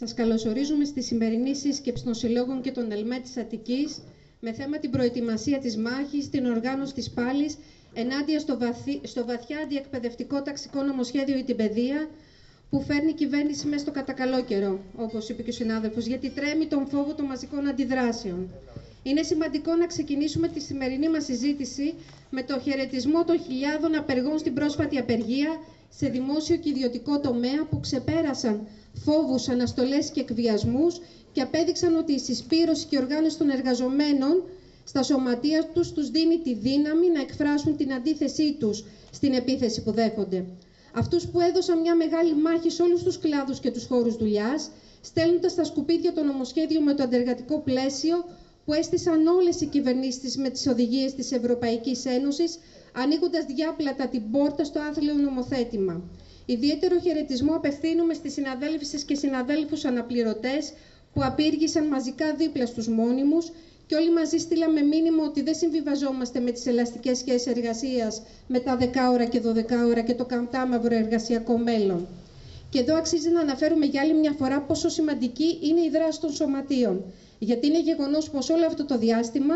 Σας καλωσορίζουμε στη σημερινή σύσκεψη των Συλλόγων και των ΕΛΜΕ της Αττικής με θέμα την προετοιμασία της μάχης, την οργάνωση της πάλης, ενάντια στο, βαθύ, στο βαθιά αντιεκπαιδευτικό ταξικό νομοσχέδιο ή την παιδεία, που φέρνει η κυβέρνηση μέσα στο κατακαλό καιρό, όπως είπε και ο συνάδελφος, γιατί τρέμει τον φόβο των μαζικών αντιδράσεων. Είναι σημαντικό να ξεκινήσουμε τη σημερινή μας συζήτηση με το χαιρετισμό των χιλιάδων απεργών στην πρόσφατη απεργία σε δημόσιο και ιδιωτικό τομέα που ξεπέρασαν φόβους, αναστολές και εκβιασμούς και απέδειξαν ότι η συσπήρωση και η οργάνωση των εργαζομένων στα σωματεία τους τους δίνει τη δύναμη να εκφράσουν την αντίθεσή τους στην επίθεση που δέχονται. Αυτούς που έδωσαν μια μεγάλη μάχη σε όλους τους κλάδους και τους χώρους δουλειάς, στέλνοντας στα σκουπίδια το νομοσχέδιο με το αντεργατικό πλαίσιο που έστησαν όλες οι κυβερνήσεις με τις οδηγίες της Ευρωπαϊκής Ένωσης, ανοίγοντας διάπλατα την πόρτα στο άθλιο νομοθέτημα. Ιδιαίτερο χαιρετισμό απευθύνουμε στις συναδέλφισες και συναδέλφους αναπληρωτές που απήργησαν μαζικά δίπλα στους μόνιμους και όλοι μαζί στείλαμε μήνυμα ότι δεν συμβιβαζόμαστε με τις ελαστικές σχέσεις εργασίας με τα 10 ώρα και 12 ώρα και το καμτάμαυρο εργασιακό μέλλον. Και εδώ αξίζει να αναφέρουμε για άλλη μια φορά πόσο σημαντική είναι η δράση των σωματείων. Γιατί είναι γεγονός πως όλο αυτό το διάστημα,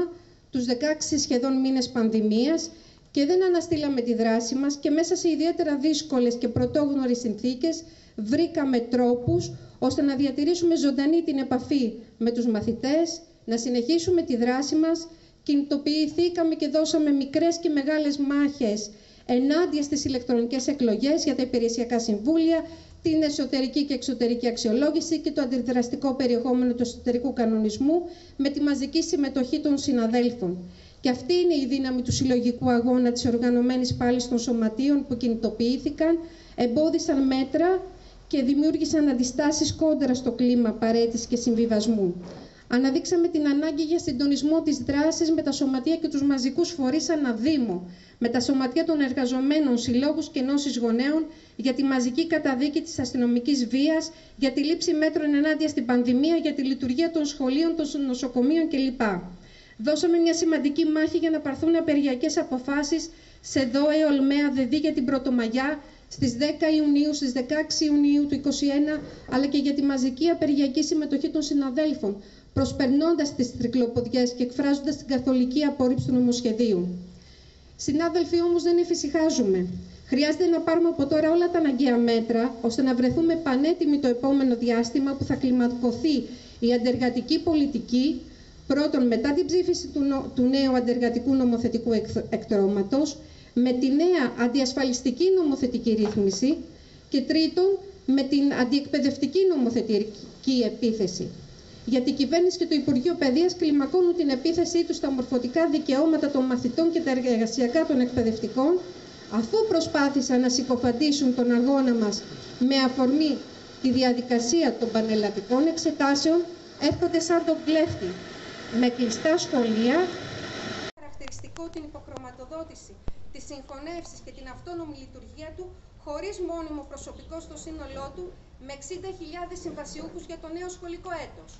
τους 16 σχεδόν μήνες πανδημίας, και δεν αναστήλαμε τη δράση μας και μέσα σε ιδιαίτερα δύσκολες και πρωτόγνωρες συνθήκες βρήκαμε τρόπους ώστε να διατηρήσουμε ζωντανή την επαφή με τους μαθητές, να συνεχίσουμε τη δράση μας, κινητοποιηθήκαμε και δώσαμε μικρές και μεγάλες μάχες ενάντια στις ηλεκτρονικές εκλογές για τα υπηρεσιακά συμβούλια, την εσωτερική και εξωτερική αξιολόγηση και το αντιδραστικό περιεχόμενο του εσωτερικού κανονισμού με τη μαζική συμμετοχή των συναδέλφων. Και αυτή είναι η δύναμη του συλλογικού αγώνα της οργανωμένης πάλης των σωματείων που κινητοποιήθηκαν, εμπόδισαν μέτρα και δημιούργησαν αντιστάσεις κόντρα στο κλίμα παρέτης και συμβιβασμού. Αναδείξαμε την ανάγκη για συντονισμό της δράσης με τα σωματεία και τους μαζικούς φορείς αναδήμο, με τα σωματεία των εργαζομένων, συλλόγους και ενώσεις γονέων για τη μαζική καταδίκη της αστυνομικής βίας, για τη λήψη μέτρων ενάντια στην πανδημία, για τη λειτουργία των σχολείων, των νοσοκομείων κλπ. Δώσαμε μια σημαντική μάχη για να πάρθουν απεργιακές αποφάσεις σε ΔΟΕ, Ολμέα, ΔΕΔΗ για την Πρωτομαγιά, στις 10 Ιουνίου, στις 16 Ιουνίου του 2021, αλλά και για τη μαζική απεργιακή συμμετοχή των συναδέλφων, προσπερνώντας τις τρικλοποδιές και εκφράζοντας την καθολική απόρριψη του νομοσχεδίου. Συνάδελφοι, όμως δεν εφησυχάζουμε. Χρειάζεται να πάρουμε από τώρα όλα τα αναγκαία μέτρα, ώστε να βρεθούμε πανέτοιμοι το επόμενο διάστημα που θα κλιμακωθεί η αντεργατική πολιτική, πρώτον μετά την ψήφιση του, του νέου αντεργατικού νομοθετικού εκτρώματος, με τη νέα αντιασφαλιστική νομοθετική ρύθμιση και τρίτον με την αντιεκπαιδευτική νομοθετική επίθεση. Γιατί η κυβέρνηση και το Υπουργείο Παιδείας κλιμακώνουν την επίθεσή τους στα μορφωτικά δικαιώματα των μαθητών και τα εργασιακά των εκπαιδευτικών, αφού προσπάθησαν να συκοφαντήσουν τον αγώνα μας με αφορμή τη διαδικασία των πανελλαδικών εξετάσεων, έρχονται σαν τον κλέφτη, με κλειστά σχολεία. Χαρακτηριστικό την υποκροματοδότηση τις συγχωνεύσεις και την αυτόνομη λειτουργία του χωρίς μόνιμο προσωπικό στο σύνολό του με 60.000 συμβασιούχους για το νέο σχολικό έτος.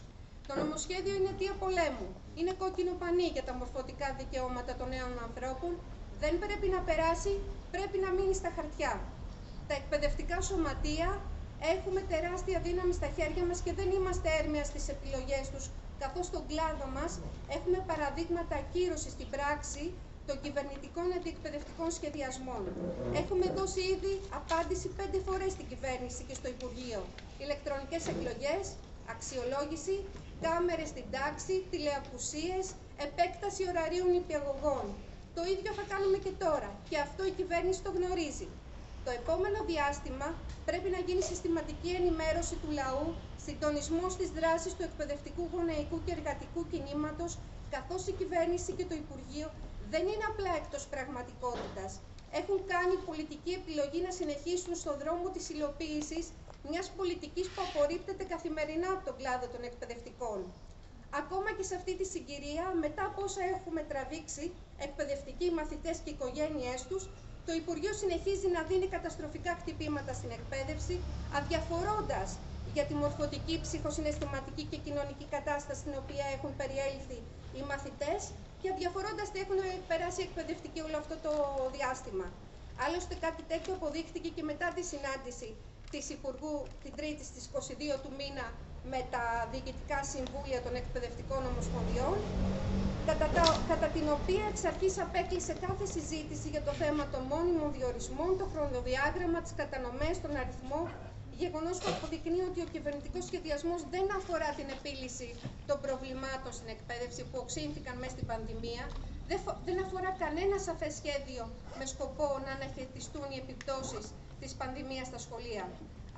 Το νομοσχέδιο είναι αιτία πολέμου. Είναι κόκκινο πανί για τα μορφωτικά δικαιώματα των νέων ανθρώπων. Δεν πρέπει να περάσει, πρέπει να μείνει στα χαρτιά. Τα εκπαιδευτικά σωματεία έχουμε τεράστια δύναμη στα χέρια μας και δεν είμαστε έρμεα στις επιλογές τους, καθώς στον κλάδο μας έχουμε παραδείγματα ακύρωσης στην πράξη των κυβερνητικών αντιεκπαιδευτικών σχεδιασμών. Έχουμε δώσει ήδη απάντηση πέντε φορές στην κυβέρνηση και στο Υπουργείο. Ηλεκτρονικές εκλογές, αξιολόγηση, κάμερες στην τάξη, τηλεαπουσίες, επέκταση ωραρίων νηπιαγωγών. Το ίδιο θα κάνουμε και τώρα και αυτό η κυβέρνηση το γνωρίζει. Το επόμενο διάστημα πρέπει να γίνει συστηματική ενημέρωση του λαού, συντονισμός της δράσης του εκπαιδευτικού γονεϊκού και εργατικού κινήματος, καθώς η κυβέρνηση και το Υπουργείο δεν είναι απλά εκτός πραγματικότητας. Έχουν κάνει πολιτική επιλογή να συνεχίσουν στον δρόμο της υλοποίησης μιας πολιτικής που απορρίπτεται καθημερινά από τον κλάδο των εκπαιδευτικών. Ακόμα και σε αυτή τη συγκυρία, μετά από όσα έχουμε τραβήξει, εκπαιδευτικοί μαθητές και οικογένειές τους, το Υπουργείο συνεχίζει να δίνει καταστροφικά χτυπήματα στην εκπαίδευση, αδιαφορώντας για τη μορφωτική, ψυχοσυναισθηματική και κοινωνική κατάσταση στην οποία έχουν περιέλθει οι μαθητές και αδιαφορώντας τι έχουν περάσει εκπαιδευτικοί όλο αυτό το διάστημα. Άλλωστε κάτι τέτοιο αποδείχθηκε και μετά τη συνάντηση της Υπουργού την Τρίτη στις 22 του μήνα με τα διοικητικά συμβούλια των εκπαιδευτικών ομοσπονδιών, κατά, κατά την οποία εξ αρχής απέκλεισε κάθε συζήτηση για το θέμα των μόνιμων διορισμών, το χρονοδιάγραμμα, τις κατανομές, τον αριθμό, γεγονός που αποδεικνύει ότι ο κυβερνητικός σχεδιασμός δεν αφορά την επίλυση των προβλημάτων στην εκπαίδευση που οξύνθηκαν μέσα στην πανδημία, δεν αφορά κανένα σαφές σχέδιο με σκοπό να αναχαιτιστούν οι επιπτώσεις της πανδημίας στα σχολεία.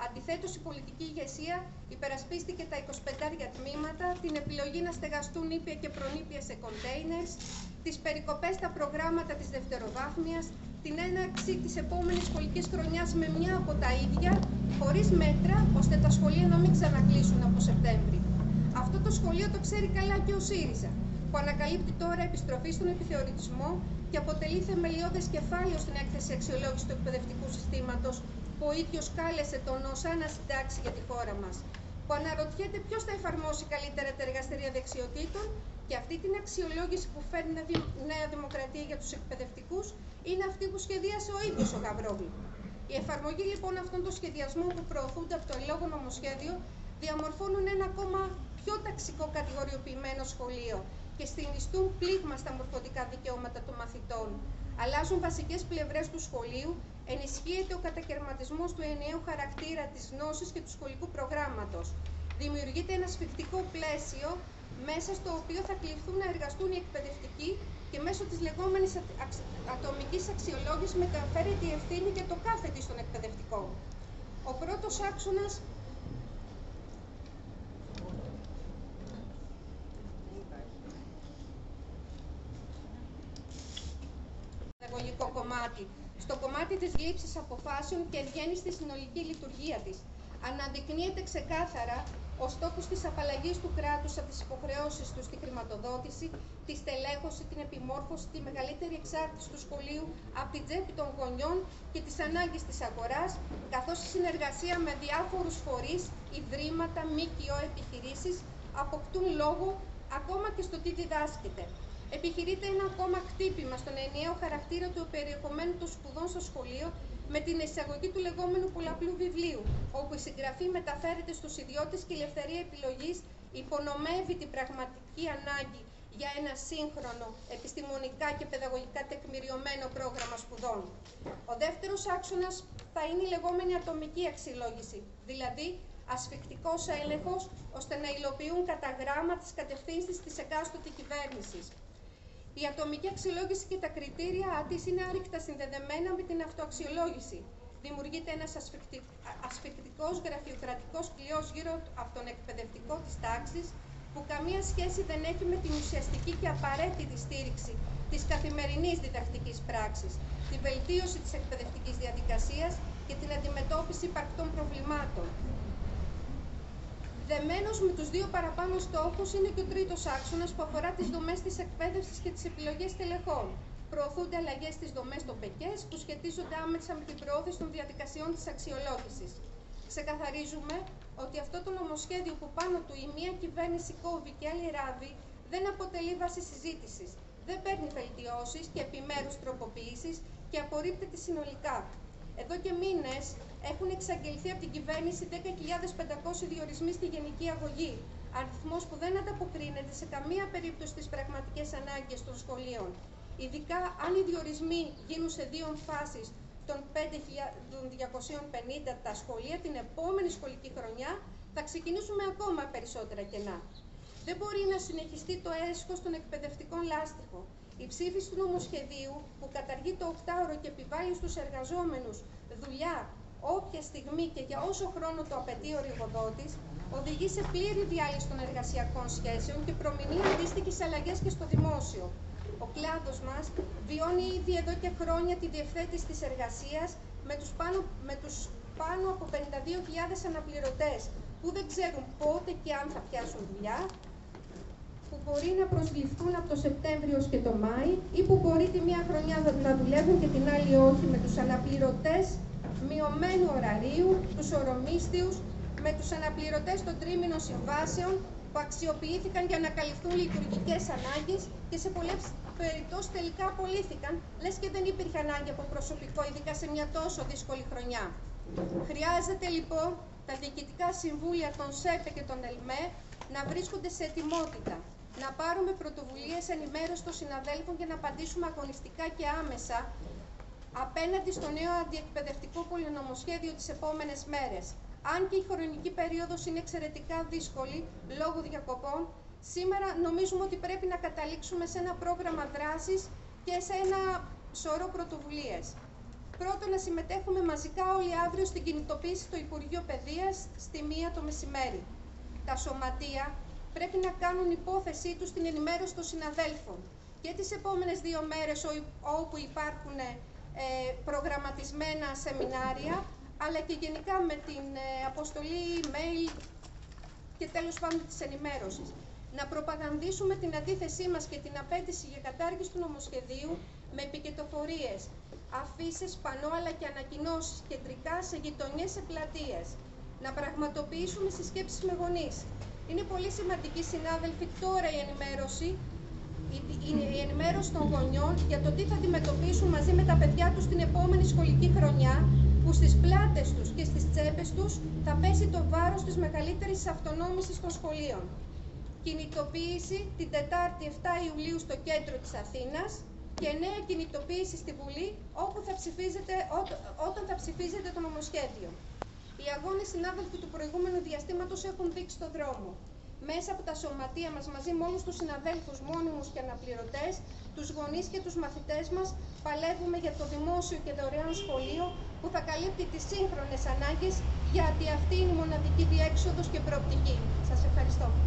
Αντιθέτως, η πολιτική ηγεσία υπερασπίστηκε τα 25 τμήματα, την επιλογή να στεγαστούν ήπια και προνήπια σε κοντέινερς, τις περικοπές στα προγράμματα της δευτεροβάθμιας, την έναρξη της επόμενης σχολικής χρονιάς με μια από τα ίδια, χωρίς μέτρα, ώστε τα σχολεία να μην ξανακλείσουν από Σεπτέμβρη. Αυτό το σχολείο το ξέρει καλά και ο ΣΥΡΙΖΑ, που ανακαλύπτει τώρα επιστροφή στον επιθεωρητισμό και αποτελεί θεμελιώδες κεφάλαιο στην έκθεση αξιολόγηση του εκπαιδευτικού συστήματος που ο ίδιος κάλεσε τον ΩΣΑ να συντάξει για τη χώρα μας. Που αναρωτιέται ποιος θα εφαρμόσει καλύτερα τα εργαστήρια δεξιοτήτων και αυτή την αξιολόγηση που φέρνει η Νέα Δημοκρατία για τους εκπαιδευτικούς είναι αυτή που σχεδίασε ο ίδιος ο Γαβρόβλη. Η εφαρμογή λοιπόν αυτών των σχεδιασμών που προωθούνται από το λόγο νομοσχέδιο διαμορφώνουν ένα ακόμα πιο ταξικό κατηγοριοποιημένο σχολείο και συνιστούν πλήγμα στα μορφωτικά δικαιώματα των μαθητών. Αλλάζουν βασικές πλευρές του σχολείου, ενισχύεται ο κατακαιρματισμός του ενιαίου χαρακτήρα της γνώσης και του σχολικού προγράμματος. Δημιουργείται ένα σφιχτικό πλαίσιο μέσα στο οποίο θα κληθούν να εργαστούν οι εκπαιδευτικοί και μέσω της λεγόμενης ατομικής αξιολόγησης μεταφέρεται η ευθύνη και το κάθε τι στον εκπαιδευτικό. Ο πρώτος άξονας κομμάτι, στο κομμάτι της λήψης αποφάσεων και βγαίνει στη συνολική λειτουργία της. Αναδεικνύεται ξεκάθαρα ο στόχος της απαλλαγής του κράτους από τις υποχρεώσεις του στη χρηματοδότηση, τη στελέχωση, την επιμόρφωση, τη μεγαλύτερη εξάρτηση του σχολείου από την τσέπη των γονιών και τις ανάγκες της αγοράς, καθώς η συνεργασία με διάφορους φορείς, ιδρύματα, ΜΚΟ, επιχειρήσεις αποκτούν λόγο ακόμα και στο τι διδάσκεται. Επιχειρείται ένα ακόμα κτύπημα στον ενιαίο χαρακτήρα του περιεχομένου των σπουδών στο σχολείο με την εισαγωγή του λεγόμενου πολλαπλού βιβλίου, όπου η συγγραφή μεταφέρεται στους ιδιώτες και η ελευθερία επιλογής υπονομεύει την πραγματική ανάγκη για ένα σύγχρονο, επιστημονικά και παιδαγωγικά τεκμηριωμένο πρόγραμμα σπουδών. Ο δεύτερος άξονας θα είναι η λεγόμενη ατομική αξιολόγηση, δηλαδή ασφικτικός έλεγχος, ώστε να υλοποιούν κατά γράμμα τις κατευθύνσεις της εκάστοτε κυβέρνησης. Η ατομική αξιολόγηση και τα κριτήρια της είναι άρρηκτα συνδεδεμένα με την αυτοαξιολόγηση. Δημιουργείται ένας ασφικτικό γραφειοκρατικός κλειός γύρω από τον εκπαιδευτικό της τάξης, που καμία σχέση δεν έχει με την ουσιαστική και απαραίτητη στήριξη της καθημερινής διδακτικής πράξης, τη βελτίωση της εκπαιδευτικής διαδικασίας και την αντιμετώπιση υπαρκτών προβλημάτων. Δεμένος με τους δύο παραπάνω στόχους είναι και ο τρίτος άξονας που αφορά τις δομές της εκπαίδευσης και τις επιλογές τελεχών. Προωθούνται αλλαγές στις δομές των ΠΕΚΕΣ που σχετίζονται άμεσα με την προώθηση των διαδικασιών της αξιολόγησης. Ξεκαθαρίζουμε ότι αυτό το νομοσχέδιο που πάνω του η μία κυβέρνηση κόβει και άλλη ράβει δεν αποτελεί βάση συζήτησης. Δεν παίρνει βελτιώσεις και επιμέρους τροποποιήσεις και απορρίπτεται συνολικά. Εδώ και μήνες έχουν εξαγγελθεί από την κυβέρνηση 10.500 διορισμοί στη γενική αγωγή. Αριθμός που δεν ανταποκρίνεται σε καμία περίπτωση στις πραγματικές ανάγκες των σχολείων. Ειδικά αν οι διορισμοί γίνουν σε δύο φάσεις των 5.250 τα σχολεία την επόμενη σχολική χρονιά, θα ξεκινήσουμε ακόμα περισσότερα κενά. Δεν μπορεί να συνεχιστεί το έσχος των εκπαιδευτικών λάστιχων. Η ψήφιση του νομοσχεδίου που καταργεί το 8ωρο και επιβάλλει στους εργαζόμενους δουλειά όποια στιγμή και για όσο χρόνο το απαιτεί ο εργοδότη, οδηγεί σε πλήρη διάλυση των εργασιακών σχέσεων και προμηνύει αντίστοιχες αλλαγές και στο δημόσιο. Ο κλάδος μας βιώνει ήδη εδώ και χρόνια τη διευθέτηση της εργασίας με τους πάνω, με τους πάνω από 52.000 αναπληρωτές που δεν ξέρουν πότε και αν θα πιάσουν δουλειά, που μπορεί να προσληφθούν από το Σεπτέμβριο και το Μάη ή που μπορεί τη μία χρονιά να δουλεύουν και την άλλη όχι με τους αναπληρωτές μειωμένου ωραρίου, τους ορομίστιους, με τους αναπληρωτές των τρίμηνων συμβάσεων που αξιοποιήθηκαν για να καλυφθούν λειτουργικές ανάγκες και σε πολλές περιπτώσεις τελικά απολύθηκαν, λες και δεν υπήρχε ανάγκη από προσωπικό, ειδικά σε μια τόσο δύσκολη χρονιά. Χρειάζεται λοιπόν τα διοικητικά συμβούλια των ΣΕΠΕ και των ΕΛΜΕ να βρίσκονται σε ετοιμότητα, να πάρουμε πρωτοβουλίες ενημέρωσης των συναδέλφων και να απαντήσουμε αγωνιστικά και άμεσα απέναντι στο νέο αντιεκπαιδευτικό πολυνομοσχέδιο τις επόμενες μέρες. Αν και η χρονική περίοδος είναι εξαιρετικά δύσκολη λόγω διακοπών, σήμερα νομίζουμε ότι πρέπει να καταλήξουμε σε ένα πρόγραμμα δράσης και σε ένα σωρό πρωτοβουλίες. Πρώτον, να συμμετέχουμε μαζικά όλοι αύριο στην κινητοποίηση στο Υπουργείο Παιδείας στη μία το μεσημέρι. Τα σωματεία πρέπει να κάνουν υπόθεσή τους στην ενημέρωση των συναδέλφων και τις επόμενες δύο μέρες όπου υπάρχουν ε, προγραμματισμένα σεμινάρια, αλλά και γενικά με την ε, αποστολή email και τέλος πάντων της ενημέρωσης. Να προπαγανδίσουμε την αντίθεσή μας και την απέτηση για κατάργηση του νομοσχεδίου με επικετοφορίες, αφήσεις, πανό αλλά και ανακοινώσεις κεντρικά σε γειτονιές σε πλατείες. Να πραγματοποιήσουμε συσκέψεις με γονείς. Είναι πολύ σημαντική, συνάδελφοι, τώρα η ενημέρωση η ενημέρωση των γονιών για το τι θα αντιμετωπίσουν μαζί με τα παιδιά τους την επόμενη σχολική χρονιά, που στις πλάτες τους και στις τσέπες τους θα πέσει το βάρος της μεγαλύτερης αυτονόμησης των σχολείων. Κινητοποίηση την Τετάρτη 7 Ιουλίου στο κέντρο της Αθήνας και νέα κινητοποίηση στη Βουλή όπου θα ψηφίζεται, όταν θα ψηφίζεται το νομοσχέδιο. Οι αγώνες συνάδελφοι του προηγούμενου διαστήματος έχουν δείξει το δρόμο μέσα από τα σωματεία μας μαζί με όλους τους συναδέλφους μόνιμους και αναπληρωτές, τους γονείς και τους μαθητές μας, παλεύουμε για το δημόσιο και δωρεάν σχολείο που θα καλύπτει τις σύγχρονες ανάγκες γιατί αυτή είναι η μοναδική διέξοδος και προοπτική. Σας ευχαριστώ.